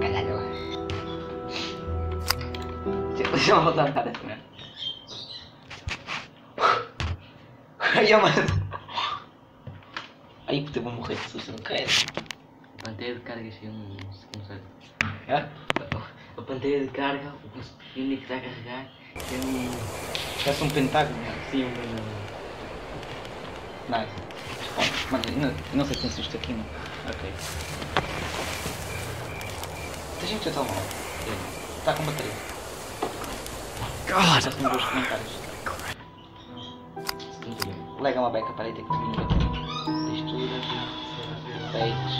caralho. Deixa, eu voltar a essa merda. Ó, mano. Ai, puta, eu vou morrer de susto, não quero. A panteira de carga cheia um segundo certo. Hã? A panteira de carga, o único que está a carregar, tem um. Parece um pentágono. Sim, um. Nice. Oh, mano, eu não, eu não sei se tem susto aqui, mano. Ok. Tem gente que está mal. Está com bateria. Já God. estão dois comentários. Lega uma beca, peraí, tem que terminar bateria. Texturas, efeitos,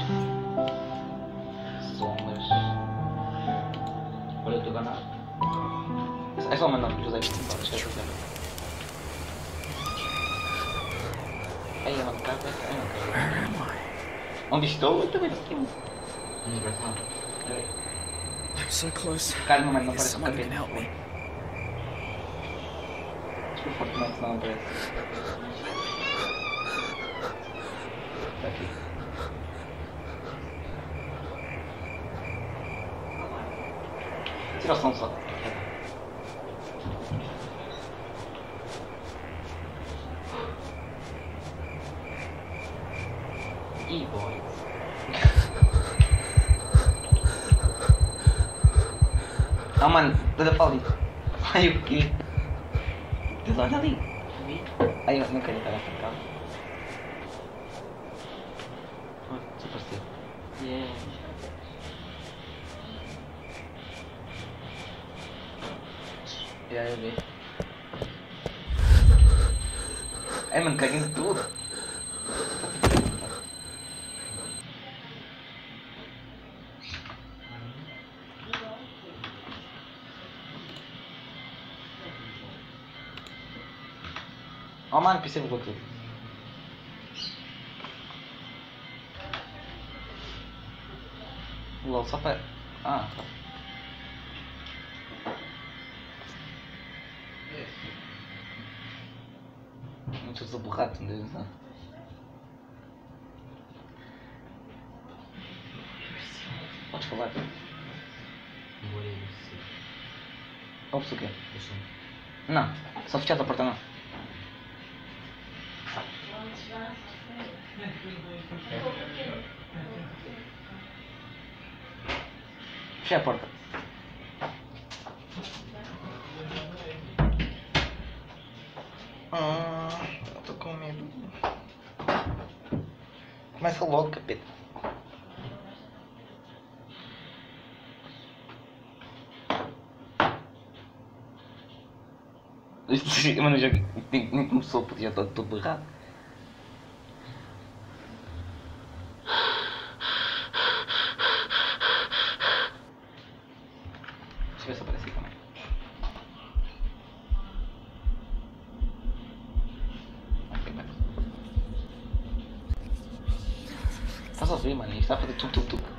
sombras. Olha, eu estou ganado. É só o nome, José Vicente, esquece o José. Aí, mano, eu não quero. Where am I? Onde estou? Eu também não tenho. Não parece nada. Peraí. I'm so close. Calma, mano, não Is parece um someone who can capeta. help me? Desculpa, Fortnite não aparece. Tá aqui. Tira o som só. Ih, boy. Ah, mano, toda a falar ali. Ai, o quê? Diz olha ali. Ai, eu não quero entrar nessa calma. Oh, desapareceu. Yeah. Já, eu vi. Ai, mano, caguei em tudo. Oh, mano, pensei no bloqueio. LOL, só para... Ah, tá. Muito sou burrato, meu Deus. não. Podes falar. Sim. Ouves o quê? Não, só fechar a porta não. Fechei a porta. Ah, eu tô com medo. Começa logo, capeta. Mano, já nem, começou, já está todo errado. A fazer tudo, tudo, tudo.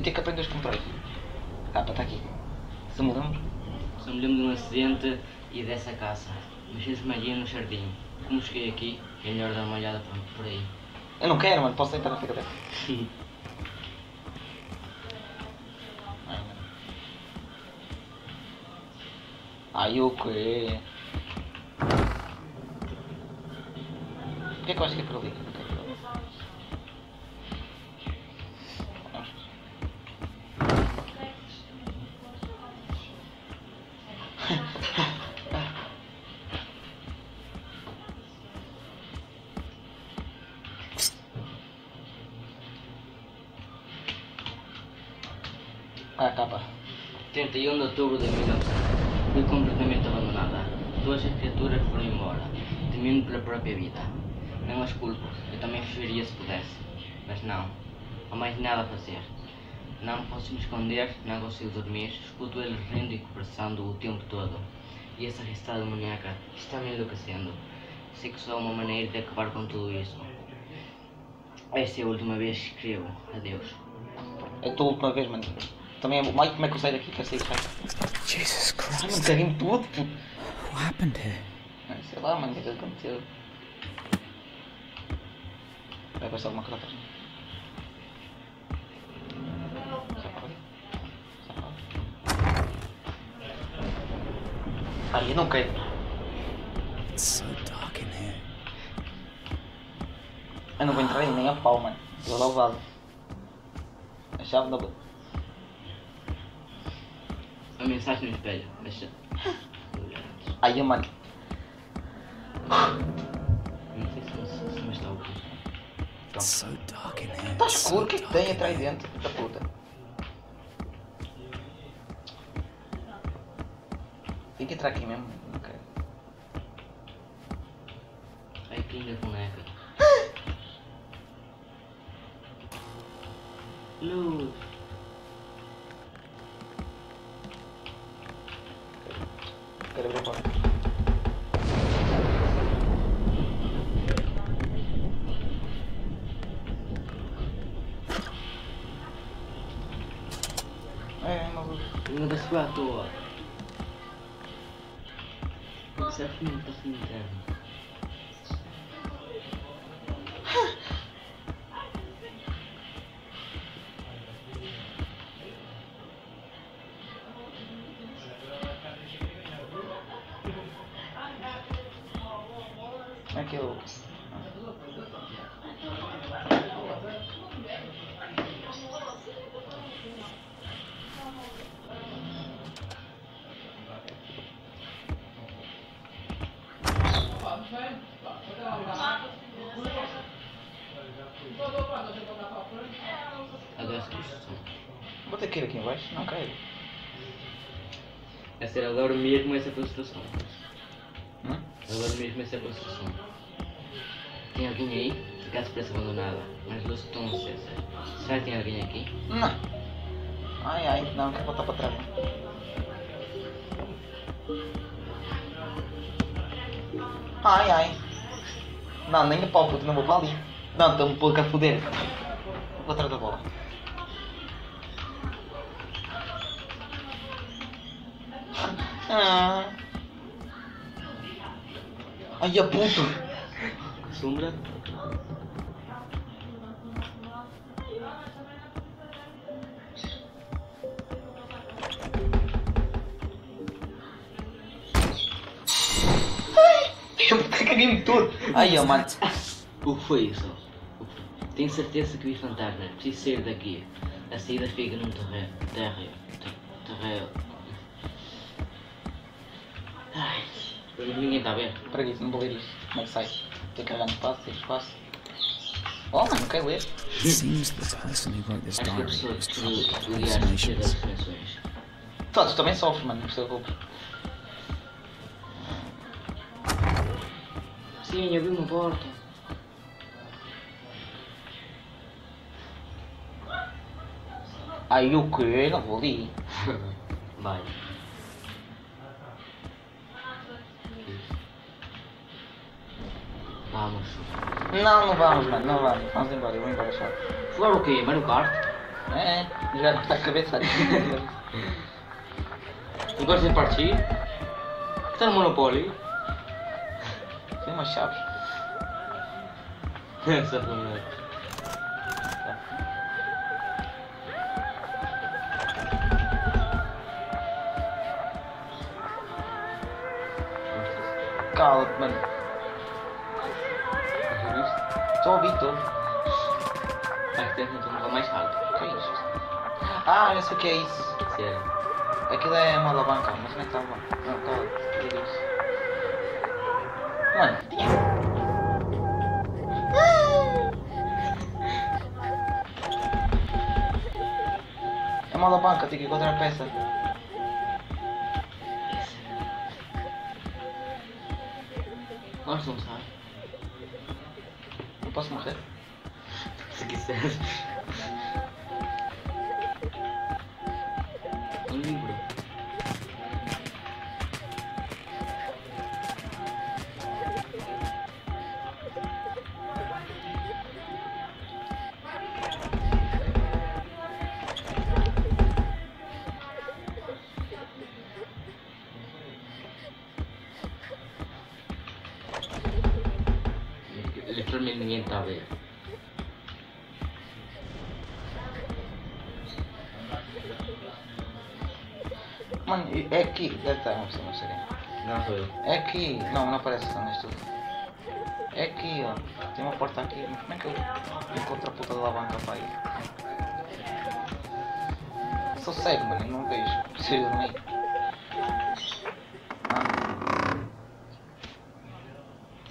Eu tenho que aprender os controles. Ah, pá, tá aqui. Se me lembro. Só me lembro de um acidente e dessa caça. Mas sempre me no jardim. Como cheguei aqui, é melhor dar uma olhada por, por aí. Eu não quero, mano. Posso entrar na fica mano. Ai, o quê? Por que é que eu acho que é por ali? 31 de outubro de 1900. Fui completamente abandonada. Todas as criaturas foram embora, temendo pela própria vida. Não as culpo, eu também fugiria se pudesse. Mas não, há mais nada a fazer. Não posso me esconder, não consigo dormir, escuto eles rindo e conversando o tempo todo. E essa risada maníaca está me enlouquecendo. Sei que só há uma maneira de acabar com tudo isso. Esta é a última vez que escrevo. Adeus. É a tua última vez, mano. Também é. Mike, como é que eu saio daqui? Sair já? Jesus Ai, mano, Christ. caguei-me tudo, puto. What happened here? Sei lá, mano, o que é que aconteceu? Vai passar alguma coisa atrás. Eu não quero. It's so dark in here. Eu não vou entrar aí nem a pau, mano. Eu lá vazo. A chave da mensagem no espelho. Mas. Aí, mano. Não sei se, está a ouvir. It's so dark in here. Tá so escuro, o que que dark tem atrás dentro da puta? Tem que entrar aqui mesmo? Não quero. Ai, que linda boneca. Luz. Quero abrir a porta. É, maluco. Uma da sua à toa. Isso é filme, está filme interno. Construção. Hum? Adoro mesmo essa construção. Tem alguém aí? A casa parece abandonada, mas as luzes estão acesas. Será que tem alguém aqui? Não. Ai ai, não, quero voltar para trás. Ai ai. Não, nem a pau, puto, não vou para ali. Não, pouco a foder. Vou atrás da bola. Ah. Ai a puto. Sombra? Eu caguei-me todo. Ai, ó, mano. O que foi isso? Tenho certeza que vi fantasma. Preciso sair daqui. A saída fica num terreno. Terreno. Terreno. Ai. Ninguém está a ver. Preguiça, não vou ler isso. Como é que sai? Tem que carregar no espaço, tem espaço. Oh, mano, não quero ler. It seems person who wrote this diary was troubled hallucinations. dimensões. Todos também sofrem, mano, não se preocupe. Sim, eu vi uma porta. Ai, o quê? Não vou ali. Vai. Vamos. Não, não vamos, mano, não vamos. Vamos embora, eu vou embora só. Jogar o quê? Mario Kart? É, já está a cabeça gosto de partir? Está no Monopoly? Tem uma chave. Essa foi uma... Cala-te, mano. Só ouvi tudo. Faz tempo então não mais rápido. Que é isto? Ah, eu sei o que é isso. Sério. Aquilo é uma alavanca, mas não é que bom. Não. O que é isso? Mano, é uma alavanca, tenho que encontrar a peça. Nós sabe. Posso morrer? Se quiseres. Mano, é aqui. Deve estar uma pessoa, não sei. Não eu. É aqui. Não, não aparece só neste tudo. É aqui, ó. Tem uma porta aqui. Mas como é que eu encontro a puta da alavanca para aí? Sou cego, mano. eu Não vejo. Preciso dormir. Ah,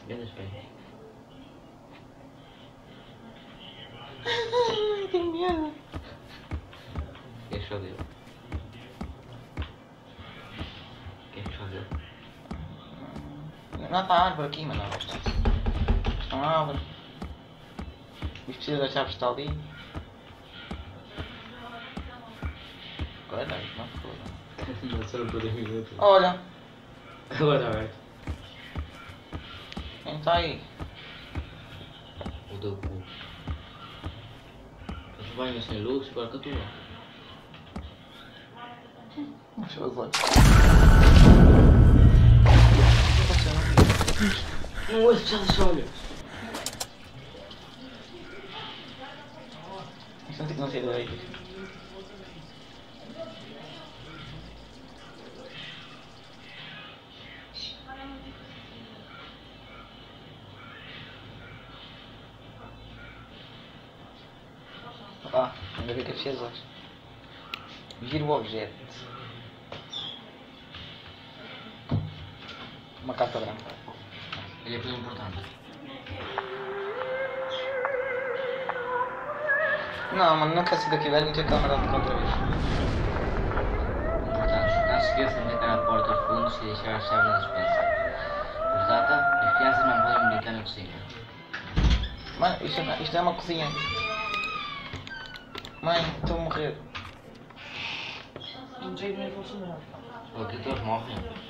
Grande aspecto. tenho Não está árvore aqui, mano. Está uma árvore. Mas precisa das chaves está ali. Agora não foda. Não sou por 10 minutos. Olha, Agora aberto. quem está aí? O teu cu. Os banhos sem luz, agora que a tua. Deixa eu já dos olhos. Não sei, não sei do aí. Ah, ainda bem que é preciso hoje. Vira o objeto. Uma carta branca. Ele é coisa importante. Não, mano, não quero sair daqui, velho. Meter a câmera de outra vez. Importante. Não se esqueça de meter a porta aos fundos e deixar a chave na despensa. Postdata, as crianças não podem brincar na cozinha. Mano, isto, é- isto é uma cozinha. Mãe, estou a morrer. Ou aqui todos morrem.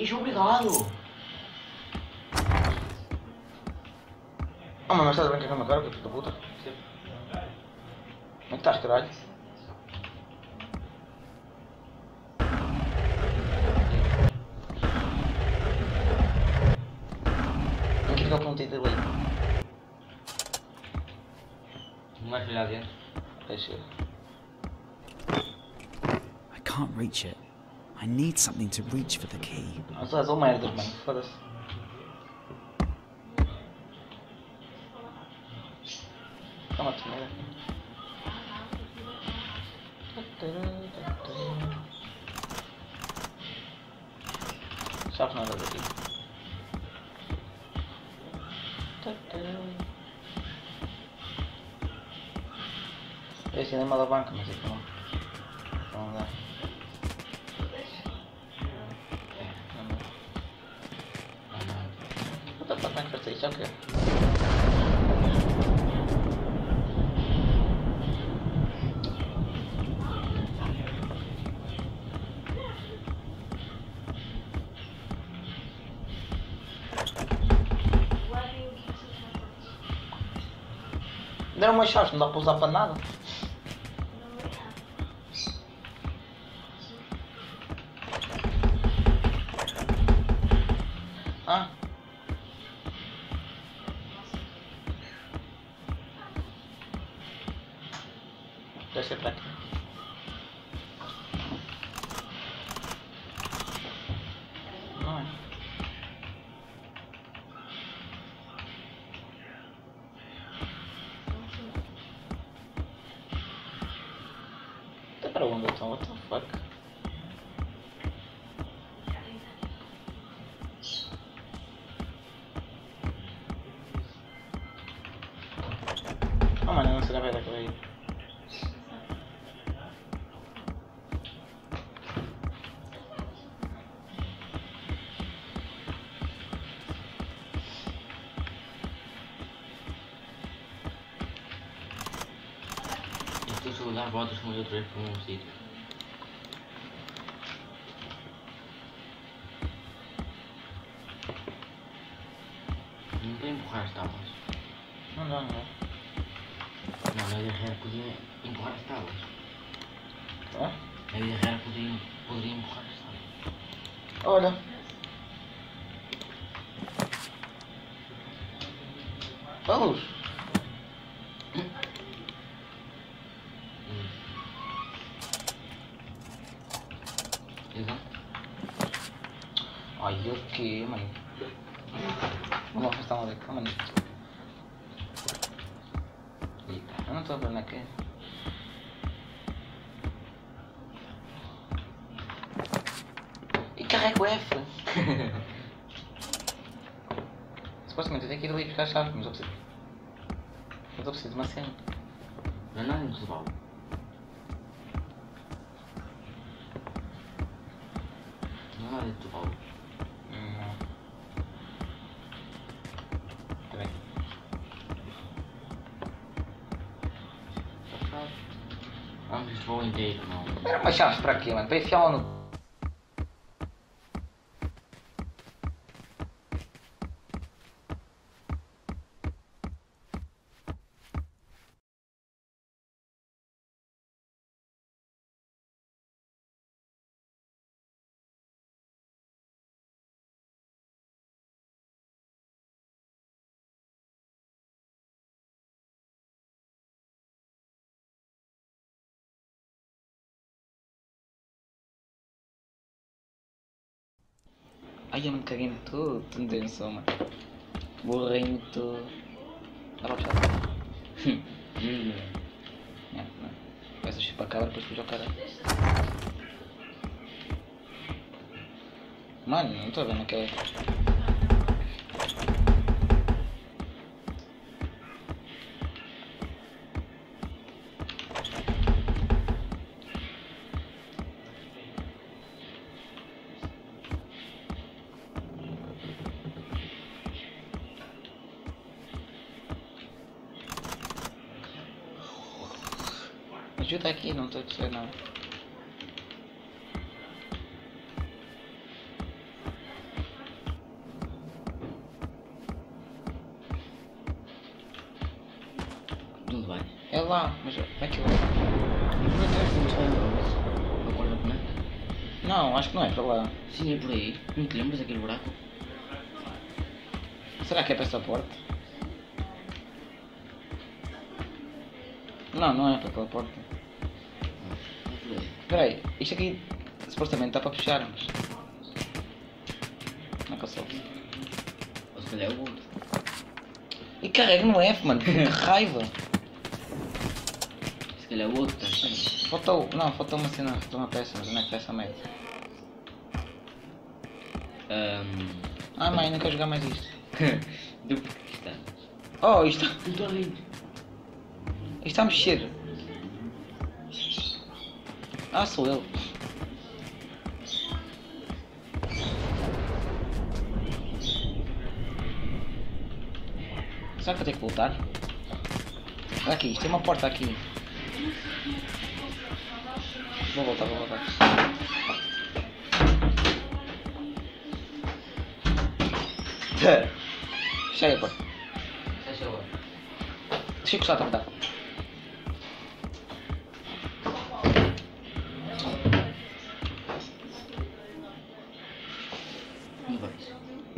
Ixi, obrigado! Oh, mano, não estás a brincar com a minha cara, puta da puta? Como é que estás, caralho? Não quero que eu pontei dele aí. Não vais olhar dentro? Deixa eu. I can't reach it. I need something to reach for the key. Não sou só merdas, mano. Foda-se. Toma, tu merda. Chave nada daqui. Esse é uma alavanca, mas aqui não. Não uma não dá para usar para nada. Até para onde então? What the fuck? Como para um sítio. Não tem empurrar as tábuas. Não dá, não dá. Não, vida real podia empurrar as tábuas. Tá? Na vida real podia, poderia empurrar as tábuas. Olha. Exato. Ai, eu que, mano. Vamos afastar uma daqui, mano. Eita. Eu não estou vendo aqui. E carrega o F. Supostamente eu tenho que ir ali buscar a chave, mas eu preciso. Mas eu preciso de uma cena. Não é nada intervalo. Não Para quê, mano? Para enfiar no. Ai, eu me caguei em tudo, tu não tens noção, mano. Borrei em tudo. Dá para puxar. Hum. É, não. Vai ser para a cabra, depois puxa cara. Mano, não estou vendo o Ajuda aqui, não estou a perceber nada. Onde vai? É lá, mas como é que eu. Atrás não. Agora não é? Não, acho que não é para lá. Sim, é por aí. Não te lembras daquele buraco? Será que é para essa porta? Não, não é para aquela porta. É. Espera aí, isto aqui supostamente está para puxar, mas. Não é que eu sou. Ou se calhar é o outro. E carrega no F, mano, que raiva! Se calhar é o outro, estás bem? Faltou, não, faltou uma cena, faltou uma peça, mas onde é que está essa merda? Ahm. Ah mãe, não quero jogar mais isto. Do que está? Oh, isto, Não rir. isto está a mexer. Ah, sou eu. Será que vou ter que voltar? Aqui, tem uma porta aqui. Vou voltar, vou voltar. Fechei a porta. Fecha agora. Deixa eu encostar, tá,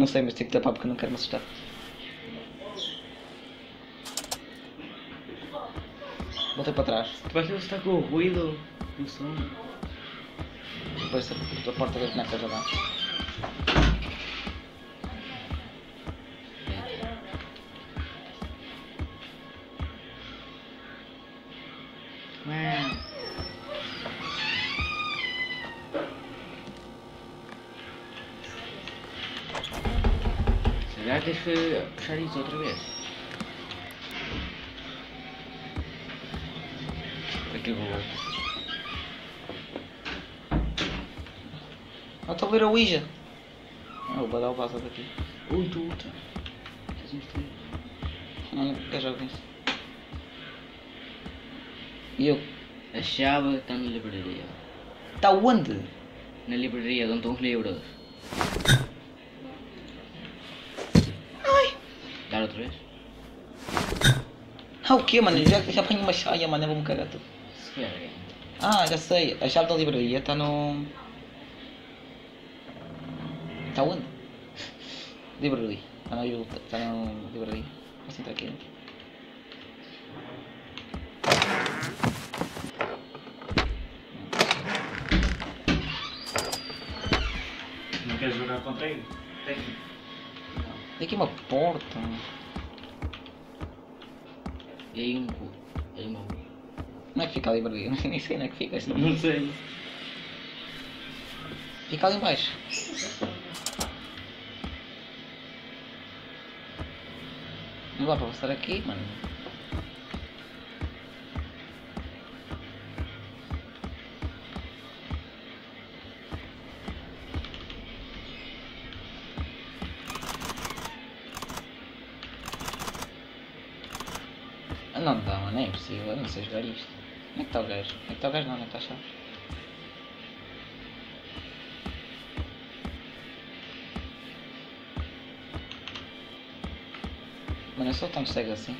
Não sei, mas tenho que tapar porque não quero me assustar. Voltei para trás. Tu vais ver se está com o ruído do som. Depois a, a porta da boneca já dá. Isso outra vez. Aqui vou. Ah, estou a ver a Ouija. Ah, vou dar o vaso daqui. Ui, tu. Queres mostrar? Não, não quero jogar isso. E eu? A chave está na livraria. Está onde? Na livraria onde estão os livros. Dar outra vez? Ah, o quê, mano? Já, já apanhei uma chaia, mano. Eu vou-me cagar tudo. É. Ah, já sei. A chave da livraria está no... Está onde? Livraria. Está na, está na livraria. Posso entrar aqui dentro? Não queres jogar contra ele? Tem. Tem aqui uma porta. E aí um cu. E aí uma. Não é que fica a livraria? Nem sei onde é que fica. Não sei. Fica ali embaixo. Não dá para passar aqui, mano. Sei jogar isto. É que está o gajo? Onde é que está o gajo? Não, que está a chave? Mano, eu sou tão cego assim.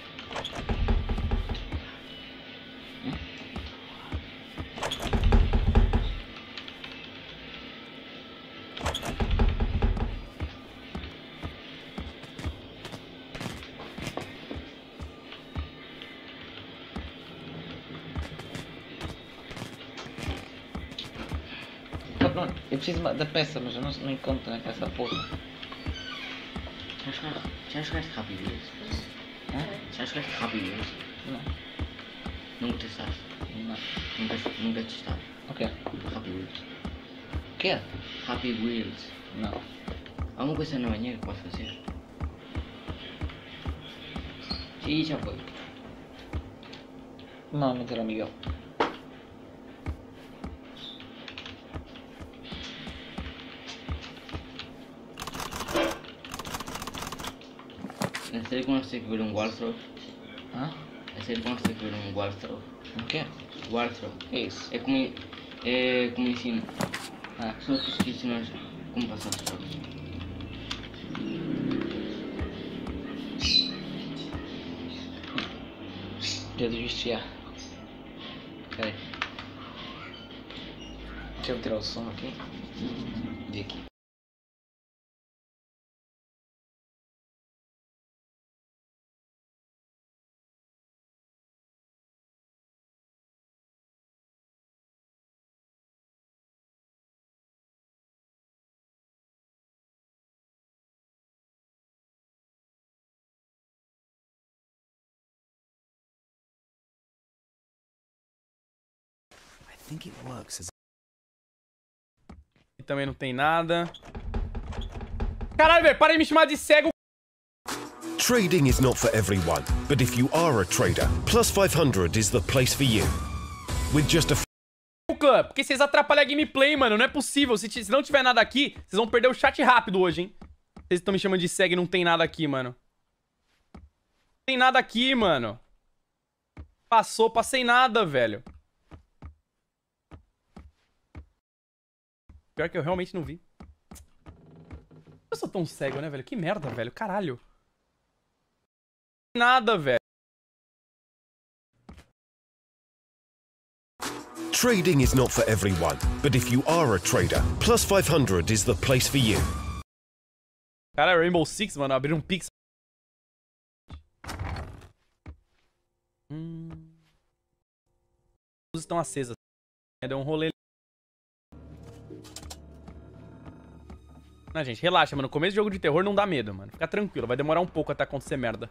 Preciso da peça, mas eu não, não encontro na peça porra. Já jogaste, já jogaste rápido isso? Já jogaste rápido isso? Não, Nunca testaste? não. Nunca, nunca testaste? Ok. Rápido Wheels. O quê? Rápido Wheels. Não. Há uma coisa na banheira que podes fazer? Sim, já foi. Não, mentira, Miguel. Ver um Warthog? Hã? É ter que ver um Warthog? O quê? Que é isso? É como, é como ensino. Ah, pessoas que ensinam como passar os jogos. já desvisto já. Peraí. Deixa eu tirar o som aqui. De aqui. E também não tem nada. Caralho, velho, para de me chamar de cego. Trading is not for everyone, but if you are a trader, Plus 500 is the place for you. With just a clã, porque vocês atrapalham a gameplay, mano. Não é possível. Se, se não tiver nada aqui, vocês vão perder o chat rápido hoje, hein? Vocês estão me chamando de cego e não tem nada aqui, mano. Não tem nada aqui, mano. Passou, passei nada, velho. Pior que eu realmente não vi. Eu sou tão cego, né, velho? Que merda, velho. Caralho. Nada, velho. Trading is not for everyone, but if you are a trader, Plus 500 is the place for you. Cara, Rainbow Six, mano, abriram um pix. Hum. As luzes estão acesas. É, Deu um rolê. Não, gente, relaxa, mano. Começo de jogo de terror não dá medo, mano. Fica tranquilo, vai demorar um pouco até acontecer merda.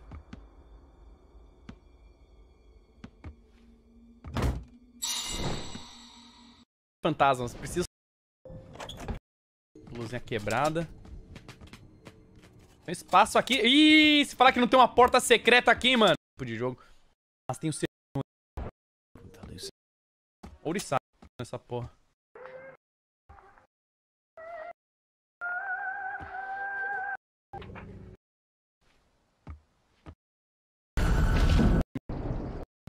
Fantasmas, preciso. Luzinha quebrada. Tem espaço aqui. Ih, se falar que não tem uma porta secreta aqui, mano. Tipo de jogo. Mas tem o Ouriçá nessa porra.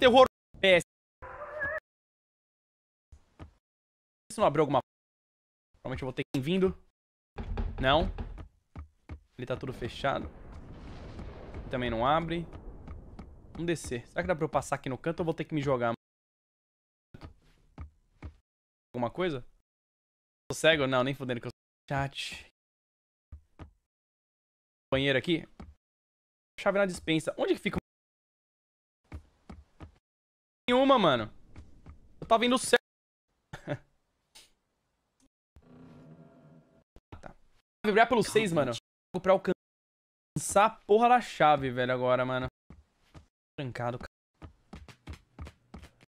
Terror PS. Se não abriu alguma. Provavelmente eu vou ter que ir vindo. Não. Ele tá tudo fechado. Também não abre. Vamos descer. Será que dá pra eu passar aqui no canto ou vou ter que me jogar? Alguma coisa? Tô cego? Não, nem fodendo que eu sou chat. Banheiro aqui. Chave na dispensa. Onde que fica? Nenhuma, mano. Eu tava indo certo. tá. Vibrar pelo 6, mano. Pra alcançar a porra da chave, velho, agora, mano. Trancado, cara.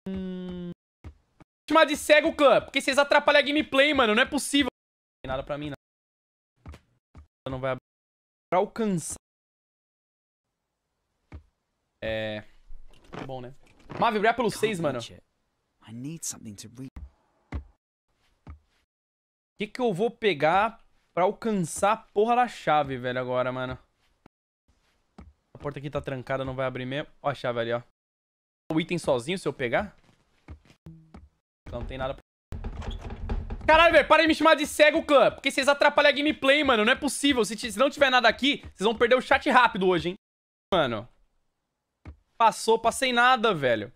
Hum... Chamar de cego, clã. Porque vocês atrapalham a gameplay, mano. Não é possível. Não tem nada pra mim, não. Não vai abrir. Pra alcançar. É... Bom, né? Mas vibrar pelo 6, mano. O que que eu vou pegar pra alcançar a porra da chave, velho, agora, mano? A porta aqui tá trancada, não vai abrir mesmo. Ó a chave ali, ó. O item sozinho, se eu pegar? Não tem nada pra... Caralho, velho, para de me chamar de cego, clã. Porque vocês atrapalham a gameplay, mano. Não é possível. Se, se não tiver nada aqui, vocês vão perder o chat rápido hoje, hein? Mano. Passou, passei nada, velho.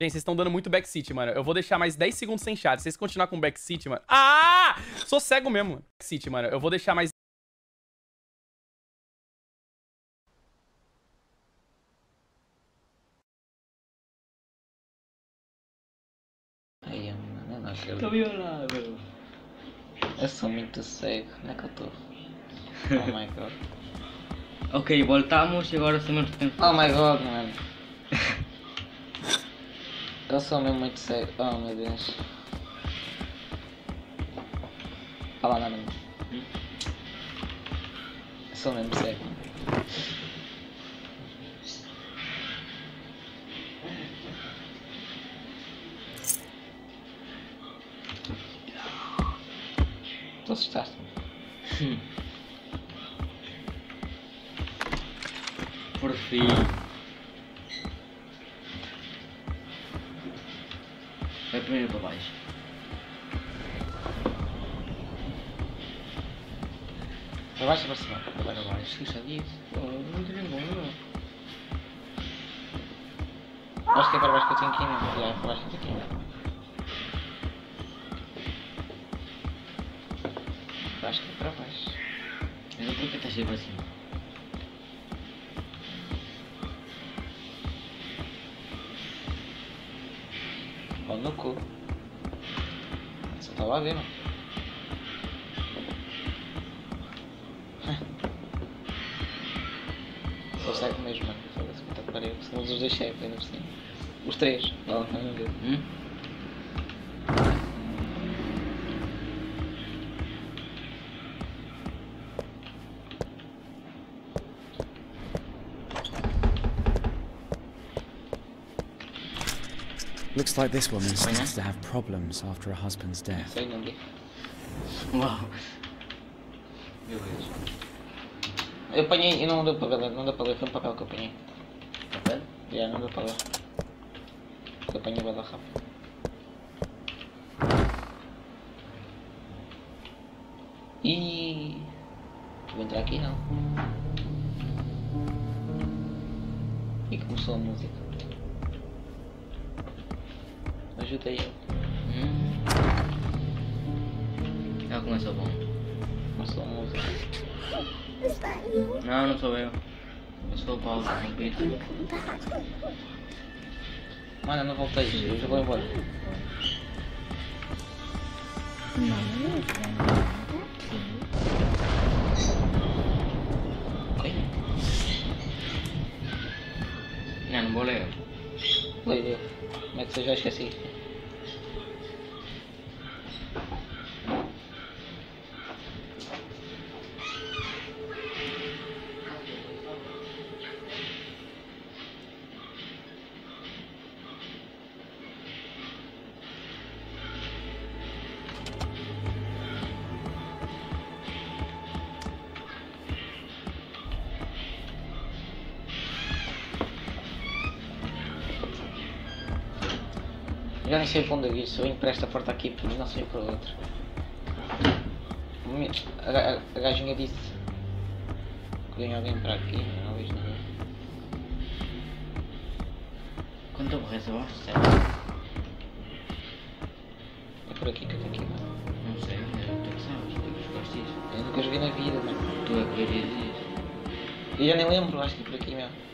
Gente, vocês estão dando muito backseat, mano. Eu vou deixar mais 10 segundos sem chat. Se vocês continuar com backseat, mano... Ah! Sou cego mesmo. Backseat, mano. Eu vou deixar mais... Ai, mano, eu sou muito cego, não é que eu tô? Oh my god. Ok, voltamos e agora temos tempo. Oh my god, mano. Eu sou mesmo muito cego. Oh meu Deus. Fala nada, mano. Eu sou mesmo cego. Tu assustaste Por fim. Vai primeiro para baixo. Para baixo para cima? Para baixo. Para baixo, que já disse. Oh, não tem não. Acho que é para baixo que eu tenho que ir? Já, é para baixo que eu tenho que ir. Eu Acho que é para baixo. Então por que estás sempre assim? Ou no cu. Só estava a ver, não? Sou cego mesmo, mano. Foda-se, puta que pariu. Somos os dois cegos, ainda por cima. Os três. Oh, meu Deus. Hum? Looks like this woman starts to have problems after her husband's death. Sei, não vi. Uau. Beleza. Eu apanhei e não deu para ler, não deu para ler, foi um Não Peter. Mano, eu não voltei, eu já vou embora. Não, não vou ler. Como é que você já esqueci? Sei para onde ir, se eu venho esta porta aqui, mas não sei para outra. A, a, a gajinha disse que vem alguém para aqui, não vejo nada. Quando te aborrece, eu de céu. É por aqui que eu tenho que ir. Não sei, mas tu que sabes, tu que gostas disso. Eu nunca joguei na vida, mas Tu é que devias dizer. eu já nem lembro, acho que é por aqui mesmo.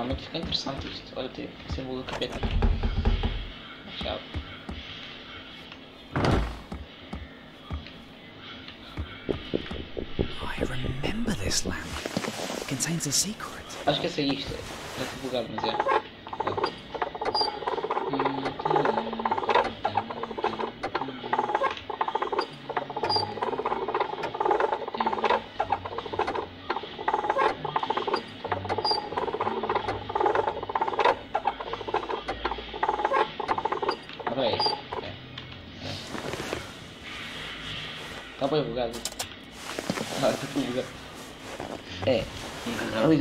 Finalmente fica interessante isto. Olha, tem o símbolo do capeta. Tchau. I remember this lamp. It contains a secret. Acho que é isto. É tudo bugado, mas é. Tá bem bugado. Ah, tá tudo bugado. É. Ali